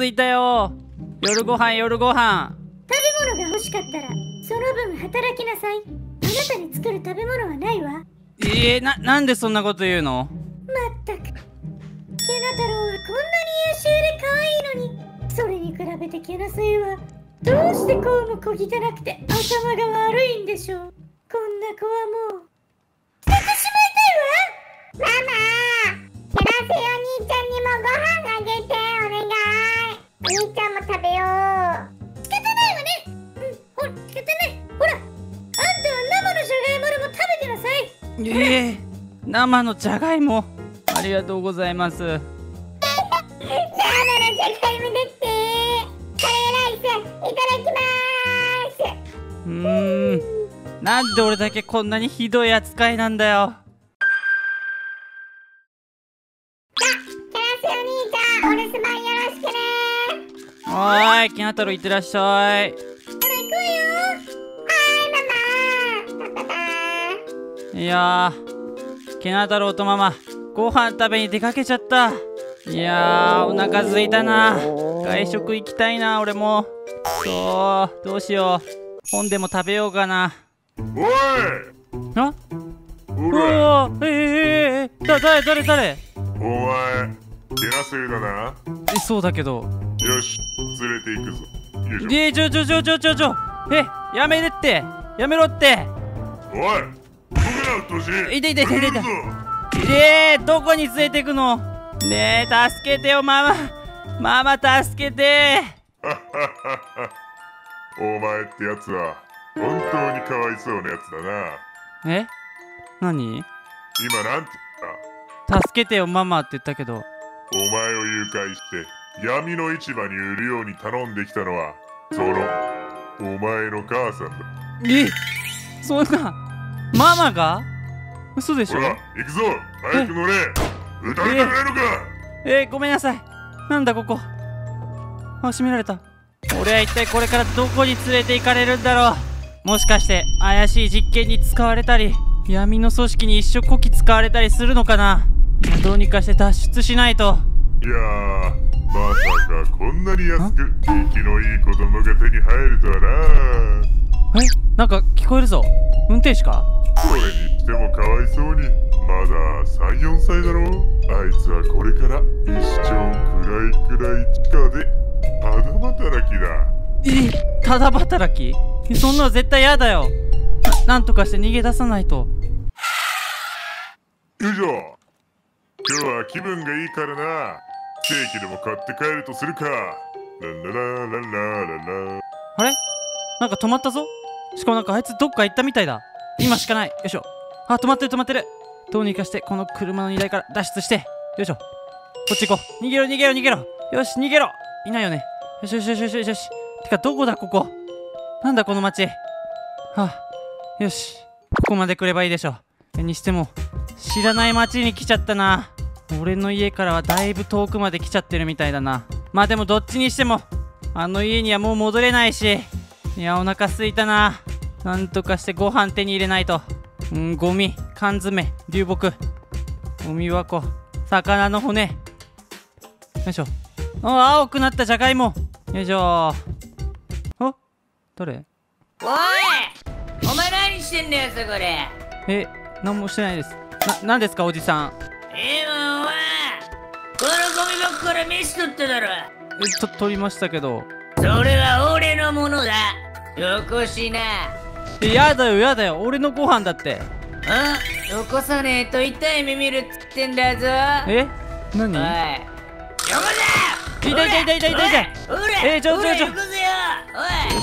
ママ俺もお腹すいたよ。夜ご飯夜ご飯。食べ物が欲しかったらその分働きなさい。あなたに作る食べ物はないわ。えー、ななんでそんなこと言うの？まったく。ケナ太郎はこんなに優秀で可愛いのに。それに比べてケナセイはどうしてこうも小汚くて頭が悪いんでしょう。こんな子はもう捨ててしまいたいわ。ママケナセイお兄ちゃんにもご飯あげて兄ちゃんも食べよう。仕方ないわねうんほ仕方ないほらあんたは生のじゃがいもでも食べてなさい。ええー、生のじゃがいも。ありがとうございます。生のじゃがいもだって。カレーライスいただきます。うーん。なんで俺だけこんなにひどい扱いなんだよーいきな太郎いってらっしゃい。ほら行くわよ。はいママ。パパパいやーけな太郎とママご飯食べに出かけちゃった。いやーお腹空いたな。外食行きたいな俺も。そうどうしよう。本でも食べようかな。おい。あ？ほうらわーえー、えー、えー、だ誰誰誰お前ケナセイだな。えそうだけど。よし連れて行くぞ。よいしょ。えー、ちょちょちょちょちょちょ。えやめるって。やめろって。おい僕らうっとうしい痛い痛い痛い痛い来るぞえー、どこに連れてくの？ねえ助けてよママ。ママ助けて。お前ってやつは本当にかわいそうなやつだな。え？何？今なんて言っ助けてよママって言ったけど。たお前を誘拐して闇の市場に売るように頼んできたのはそのお前の母さんだ。えそんなママが？嘘でしょ？ほら行くぞ。早く乗れ。撃たれたくないのか？えー、ごめんなさい。なんだここ？あ閉められた。俺は一体これからどこに連れて行かれるんだろう？もしかして怪しい実験に使われたり闇の組織に一生こき使われたりするのかな？いやどうにかして脱出しないと。いやーまさかこんなに安く生きのいい子供が手に入るとはな。え？なんか聞こえるぞ。運転手か？それにしてもかわいそうに。まだ34歳だろ？あいつはこれから一生暗い暗い地下でただ働きだ。えただ働き？えそんなの絶対嫌だよ。ななんとかして逃げ出さないと。よいしょ今日は気分がいいからな。ケーキでも買って帰るとするか。ラララララララ。あれ？なんか止まったぞ。しかもなんかあいつどっか行ったみたいだ。今しかない。よいしょ。あ止まってる止まってる。どうにかしてこの車の荷台から脱出して。よいしょ。こっち行こう。逃げろ逃げろ逃げろ。よし逃げろ。いないよね。よしよしよしよしよし。よしてかどこだここ？なんだこの町はあよし。ここまで来ればいいでしょにしても知らない町に来ちゃったな。俺の家からはだいぶ遠くまで来ちゃってるみたいだな。まあでもどっちにしてもあの家にはもう戻れないしいやお腹すいたな。なんとかしてご飯手に入れないと。うんゴミ缶詰流木。ゴミ箱魚の骨。よいしょ。あ青くなったじゃがいも。よいしょ。あ誰？おいお前何してんだよそこでえ何もしてないですな何ですかおじさん。今お前このゴミ箱から飯取っただろ。えと取りましたけど。それは俺のものだ。よこしな。えやだよやだよ。俺のご飯だって。あよこさねえと痛い目見るっつってんだぞ。え何？おい。よこせ。痛い痛い痛い痛い痛いえーちょちょちょよこせよ。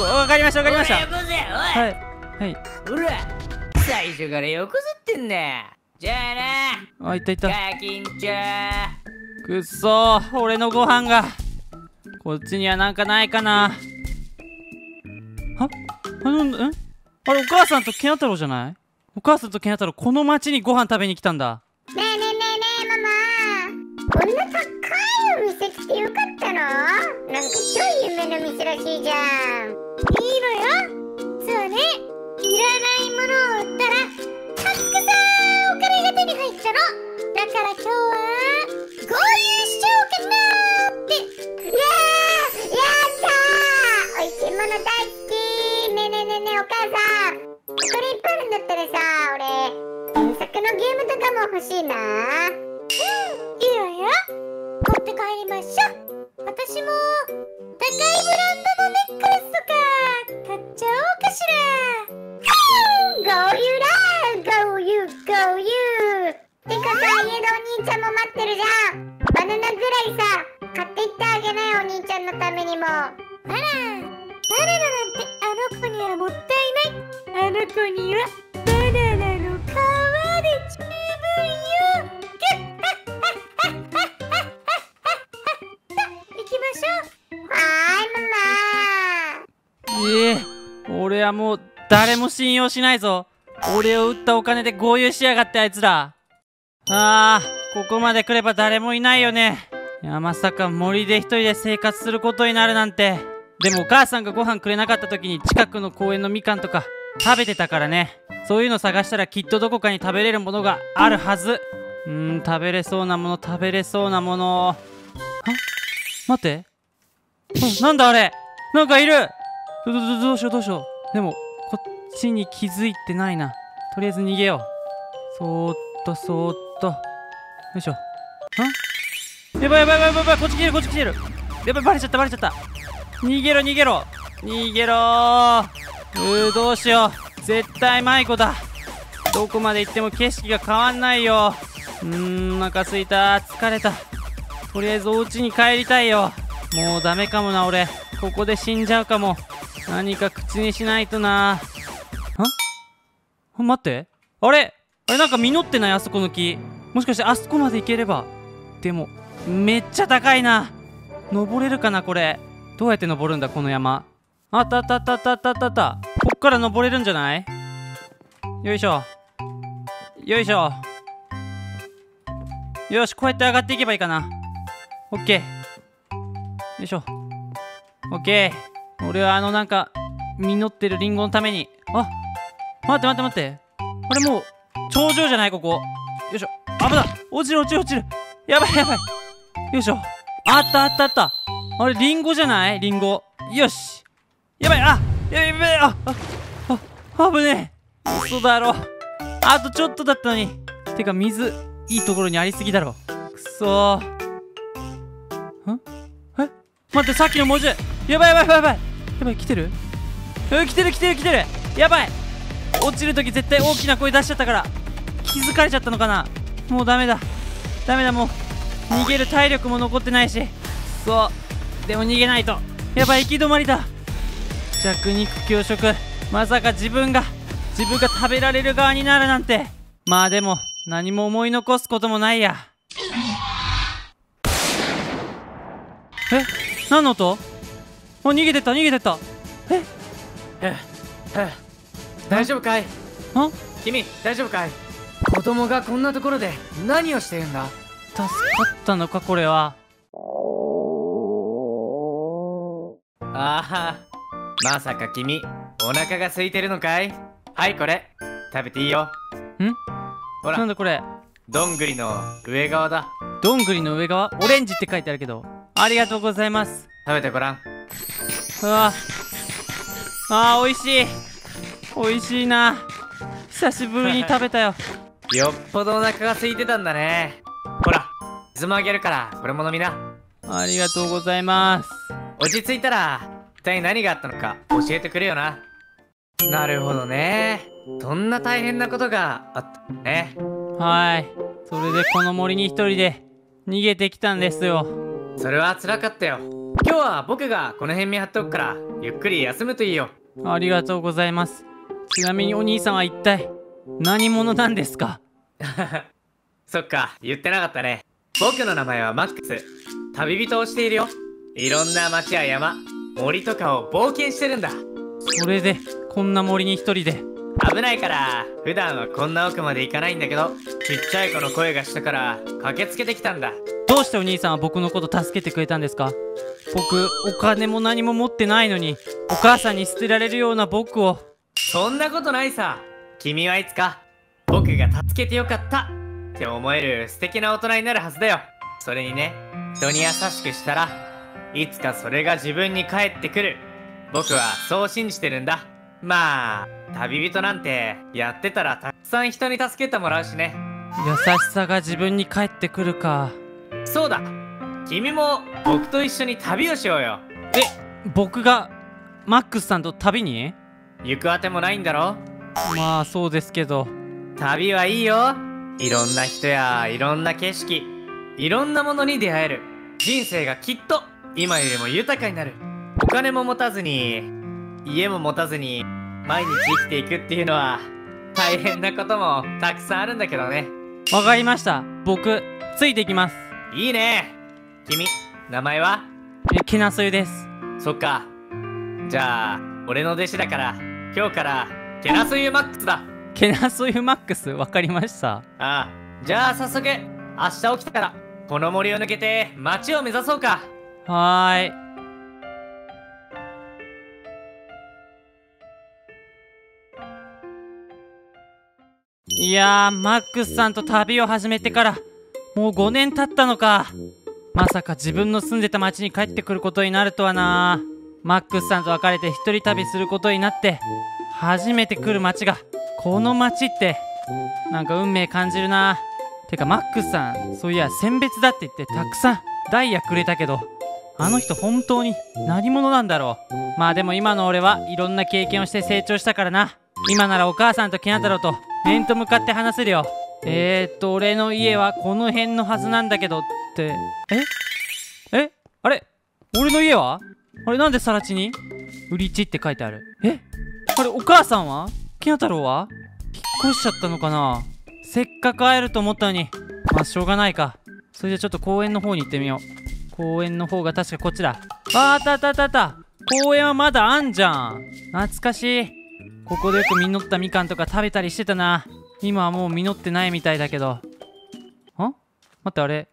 おい。わかりましたわかりました。よこせおい、はい。はい。ほら最初からよこせってんだよじゃあな。あいたいた。ガキンチョくっそー俺のご飯がこっちにはなんかないかな。ああのんんあれお母さんとケナ太郎じゃない？お母さんとケナ太郎この町にご飯食べに来たんだ。ねえねえねえねえママ。こんな高いお店来てよかったの？なんか超有名な店らしいじゃん。いいのよ。そうね。いらないものを売ったらくらが手に入ったのだから今日は合流しちゃおうかなって。やったー。おいしいもの大好き。ねねねねお母さん。これいっぱいあるんだったらさ俺新作のゲームとかも欲しいな。いいわよ。持って帰りましょう。私も高いブランドちゃんも待ってるじゃん。バナナぐらいさ買っていってあげなよお兄ちゃんのためにも。あらバナナなんてあの子にはもったいない。あの子にはバナナの皮で十分よ。キュッハッハッハッハッハッハッハッさあ行きましょう。はーいママ。ええ俺はもう誰も信用しないぞ。俺を売ったお金で豪遊しやがってあいつら。あーここまで来れば誰もいないよね。いやまさか森で一人で生活することになるなんて。でもお母さんがご飯くれなかった時に近くの公園のみかんとか食べてたからね。そういうの探したらきっとどこかに食べれるものがあるはず。うん食べれそうなもの食べれそうなもの。あ待って。なんだあれ。なんかいる。どどどうしようどうしよう。でもこっちに気づいてないな。とりあえず逃げよう。そーっとそーっと。いしょ。んやばいやばいやばいやばいこっち来てるこっち来てる。やばいバレちゃったバレちゃった。逃げろ逃げろ。逃げろ。ーうーどうしよう。絶対迷子だ。どこまで行っても景色が変わんないよ。うーんお腹すいた。疲れた。とりあえずお家に帰りたいよ。もうダメかもな俺。ここで死んじゃうかも。何か口にしないとな。あ？待って。あれ？あれなんか実ってない？あそこの木。もしかしてあそこまで行ければでもめっちゃ高いな。登れるかなこれ。どうやって登るんだこの山。あったあったあったあったあったあったあった。こっから登れるんじゃない？よいしょ。よいしょ。よしこうやって上がっていけばいいかな。オッケー。よいしょ。オッケー。俺はあのなんか実ってるリンゴのために。あ待って待って待って。あれもう頂上じゃないここ。危ない。落ちる落ちる落ちる。やばいやばい。よいしょ。あったあったあった。あれリンゴじゃない？リンゴ。よし。やばい。あやばいやばい。あああ危ねえ。嘘だろ。あとちょっとだったのに。てか水いいところにありすぎだろ。くそ。ーん？え？待ってさっきの文字。やばいやばいやばいやばい。やばい来てる？うん来てる来てる来てる。やばい。落ちるとき絶対大きな声出しちゃったから。気づかれちゃったのかな？もうダメだ。ダメだもう。逃げる体力も残ってないし。そう。でも逃げないと。やばい行き止まりだ。弱肉強食。まさか自分が自分が食べられる側になるなんて。まあでも何も思い残すこともないや。え？何の音？あ逃げてった逃げてった。え？大丈夫かい？あ？君大丈夫かい？子供がこんなところで何をしてるんだ？助かったのかこれは。ああまさか君お腹が空いてるのかい？はいこれ。食べていいよ。ん？ほら。なんだこれ？どんぐりの上側だ。どんぐりの上側？オレンジって書いてあるけど。ありがとうございます。食べてごらん。うわ。あー美味しい。美味しいな。久しぶりに食べたよよっぽどお腹が空いてたんだね。ほら水もあげるからこれも飲みな。ありがとうございます。落ち着いたら一体何があったのか教えてくれよな。なるほどね。そんな大変なことがあったね。はい。それでこの森に一人で逃げてきたんですよ。それは辛かったよ。今日は僕がこの辺見張っておくからゆっくり休むといいよ。ありがとうございます。ちなみにお兄さんは一体何者なんですか？そっか言ってなかったね。僕の名前はマックス旅人をしているよ。いろんな町や山森とかを冒険してるんだ。それでこんな森に一人で。危ないから普段はこんな奥まで行かないんだけどちっちゃい子の声がしたから駆けつけてきたんだ。どうしてお兄さんは僕のこと助けてくれたんですか？僕お金も何も持ってないのにお母さんに捨てられるような僕を。そんなことないさ君はいつか僕が助けてよかったって思える素敵な大人になるはずだよ。それにね人に優しくしたらいつかそれが自分に返ってくる。僕はそう信じてるんだ。まあ旅人なんてやってたらたくさん人に助けてもらうしね。優しさが自分に返ってくるか。そうだ。君も僕と一緒に旅をしようよ。え僕がマックスさんと旅に？行くあてもないんだろまあそうですけど。旅はいいよ。いろんな人やいろんな景色いろんなものに出会える。人生がきっと今よりも豊かになる。お金も持たずに家も持たずに毎日生きていくっていうのは大変なこともたくさんあるんだけどね。わかりました。僕ついていきます。いいね。君名前は？えけなそゆです。そっか。じゃあ俺の弟子だから今日からケナスユマックスだ。けなそゆマックス？わかりました。ああじゃあ早速明日起きたらこの森を抜けて街を目指そうか。はーい。いやーマックスさんと旅を始めてからもう5年経ったのか。まさか自分の住んでた町に帰ってくることになるとはな。マックスさんと別れて一人旅することになって初めて来る町がこの町ってなんか運命感じるな。てかマックスさんそういや選別だって言ってたくさんダイヤくれたけどあの人本当に何者なんだろう。まあでも今の俺はいろんな経験をして成長したからな。今ならお母さんとキナ太郎と面と向かって話せるよ。えー、っと俺の家はこの辺のはずなんだけどって。え？え？あれ？俺の家は？あれなんで更地に？売り地って書いてある。え？あれお母さんは？キナ太郎は？引っ越しちゃったのかな？せっかく会えると思ったのに。まあしょうがないか。それじゃちょっと公園の方に行ってみよう。公園の方が確かこっちだ。あーあったあったあったあった。公園はまだあんじゃん。懐かしい。ここでよく実ったみかんとか食べたりしてたな。今はもう実ってないみたいだけど。あ？待ってあれ？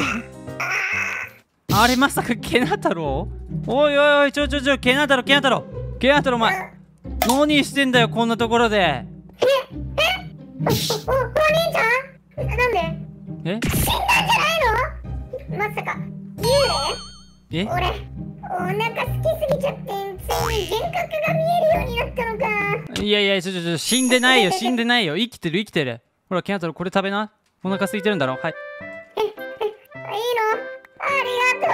あれまさかケナ太郎？おいおいおいちょちょちょケナ太郎ケナ太郎。ケナ太郎お前。何してんだよこんなところで。おお兄ちゃん？なんで？え？死んだんじゃないの？まさか。幽霊？え？俺お腹空きすぎちゃってついに幻覚が見えるようになったのか。いやいやちょちょちょ死んでないよ死んでないよ。生きてる生きてる。ほらケナ太郎これ食べな。お腹空いてるんだろ？はいありがと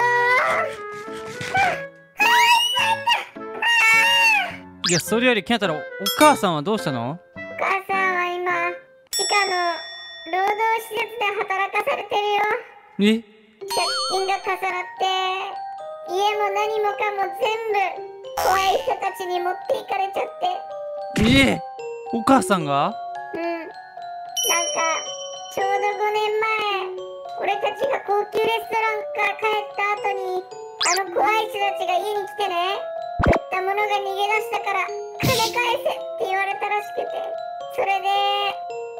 いやそれよりケナ太郎お母さんはどうしたの？うお母さんは今地下の労働施設で働かされてるよ。え？借金が重なって家も何もかも全部怖い人たちに持っていかれちゃって。え？えお母さんが？うん。なんかちょうど5年前俺たちが高級レストランから帰った後にあの怖い人たちが家に来てね売ったものが逃げ出したから金返せって言われたらしくてそれで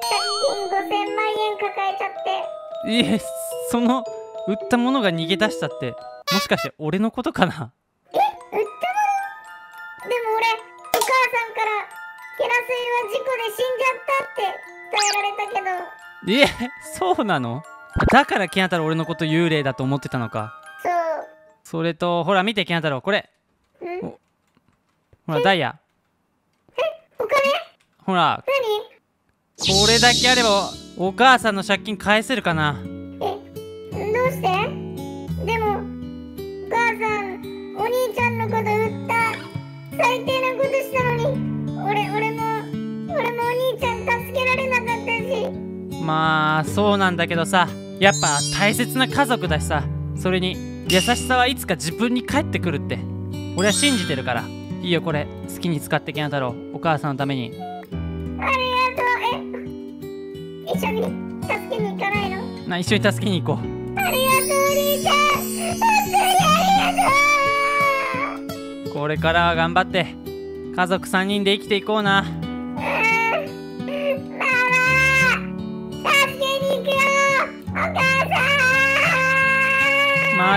借金5000万円抱えちゃって。いえその売ったものが逃げ出したってもしかして俺のことかな？え売ったもの？でも俺お母さんからケラスイは事故で死んじゃったって伝えられたけど。えそうなの？だからケナ太郎俺のこと幽霊だと思ってたのか。そう。それとほら見てケナ太郎これ。ん。ほらダイヤ。お金？ほら。何？これだけあればお母さんの借金返せるかな。えどうして？でもお母さんお兄ちゃんのこと売った最低なことしたのに俺俺も俺もお兄ちゃん助けられなかったし。まあそうなんだけどさやっぱ大切な家族だしさそれに優しさはいつか自分に返ってくるって。俺は信じてるから。いいよこれ好きに使ってケナ太郎。お母さんのために。ありがとう。え一緒に助けに行かないの？な一緒に助けに行こう。ありがとうお兄ちゃん。本当にありがとう。これからは頑張って家族3人で生きていこうな